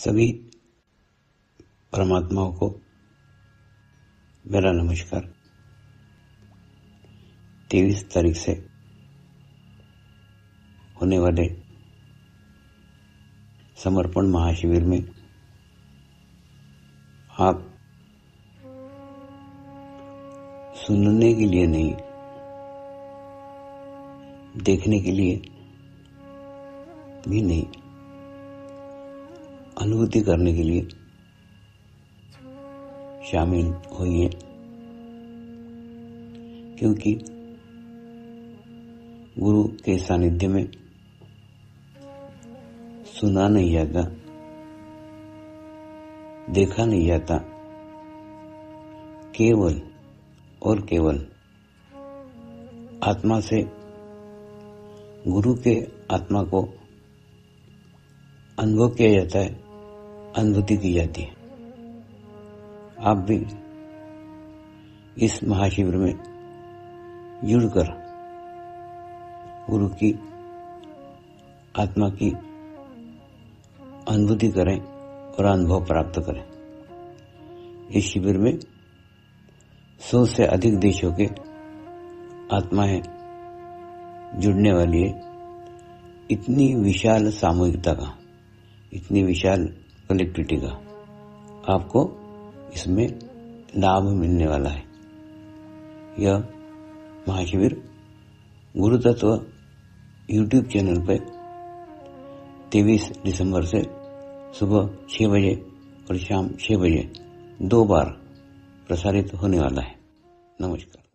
सभी परमात्माओं को मेरा नमस्कार। तेईस तारीख से होने वाले समर्पण महाशिविर में आप सुनने के लिए नहीं, देखने के लिए भी नहीं। अनुभूति करने के लिए शामिल होइए। क्योंकि गुरु के सानिध्य में सुना नहीं जाता, देखा नहीं जाता, केवल और केवल आत्मा से गुरु के आत्मा को अनुभव किया जाता है। अनुभूति की जाती है। आप भी इस महाशिविर में जुड़कर गुरु की आत्मा की अनुभूति करें और अनुभव प्राप्त करें। इस शिविर में सौ से अधिक देशों के आत्माएँ जुड़ने वाली है। इतनी विशाल सामूहिकता का, इतनी विशाल कलेक्टिविटी का। आपको इसमें लाभ मिलने वाला है। यह महाशिविर गुरु तत्व यूट्यूब चैनल पर तेईस दिसंबर से सुबह छह बजे और शाम छह बजे दो बार प्रसारित होने वाला है। नमस्कार।